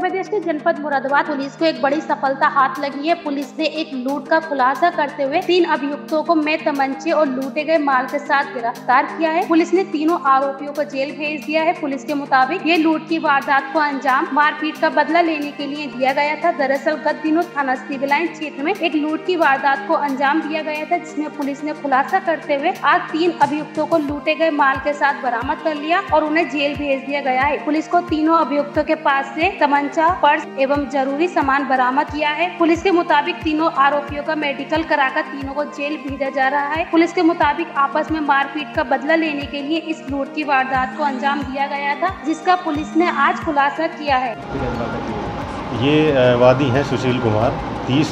उत्तर प्रदेश के जनपद मुरादाबाद, पुलिस को एक बड़ी सफलता हाथ लगी है। पुलिस ने एक लूट का खुलासा करते हुए तीन अभियुक्तों को मैं तमंचे और लूटे गए माल के साथ गिरफ़्तार किया है। पुलिस ने तीनों आरोपियों को जेल भेज दिया है। पुलिस के मुताबिक, ये लूट की वारदात को अंजाम मारपीट का बदला लेने के लिए दिया गया था। दरअसल, गत दिनों थाना सिविलाइन क्षेत्र में एक लूट की वारदात को अंजाम दिया गया था, जिसमें पुलिस ने खुलासा करते हुए आज तीन अभियुक्तों को लूटे गए माल के साथ बरामद कर लिया और उन्हें जेल भेज दिया गया है। पुलिस को तीनों अभियुक्तों के पास से तमंचा पर्स एवं ज़रूरी सामान बरामद किया है। पुलिस के मुताबिक तीनों आरोपियों का मेडिकल कराकर तीनों को जेल भेजा जा रहा है। पुलिस के मुताबिक आपस में मारपीट का बदला लेने के लिए इस लूट की वारदात को अंजाम दिया गया था, जिसका पुलिस ने आज खुलासा किया है। ये वादी है सुशील कुमार। तीस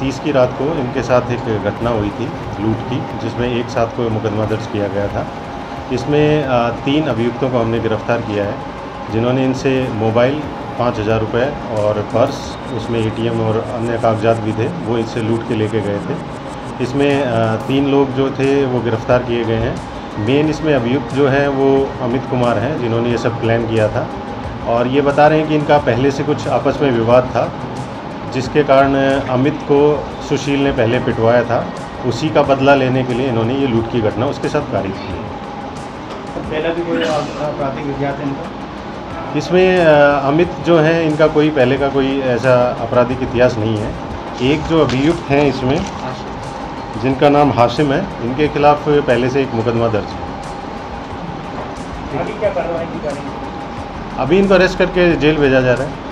तीस की रात को इनके साथ एक घटना हुई थी लूट की, जिसमें एक साथ को मुकदमा दर्ज किया गया था। इसमें तीन अभियुक्तों को हमने गिरफ़्तार किया है, जिन्होंने इनसे मोबाइल पाँच हज़ार रुपये और पर्स, उसमें एटीएम और अन्य कागजात भी थे, वो इससे लूट के लेके गए थे। इसमें तीन लोग जो थे, वो गिरफ़्तार किए गए हैं। मेन इसमें अभियुक्त जो है, वो अमित कुमार हैं, जिन्होंने ये सब प्लान किया था। और ये बता रहे हैं कि इनका पहले से कुछ आपस में विवाद था, जिसके कारण अमित को सुशील ने पहले पिटवाया था। उसी का बदला लेने के लिए इन्होंने ये लूट की घटना उसके साथ कारित की। पहला भी कोई आपराधिक है इनका इसमें अमित जो है इनका कोई पहले का कोई ऐसा आपराधिक इतिहास नहीं है। एक जो अभियुक्त हैं इसमें जिनका नाम हाशिम है इनके खिलाफ पहले से एक मुकदमा दर्ज है। अभी है? इनको अरेस्ट करके जेल भेजा जा रहा है।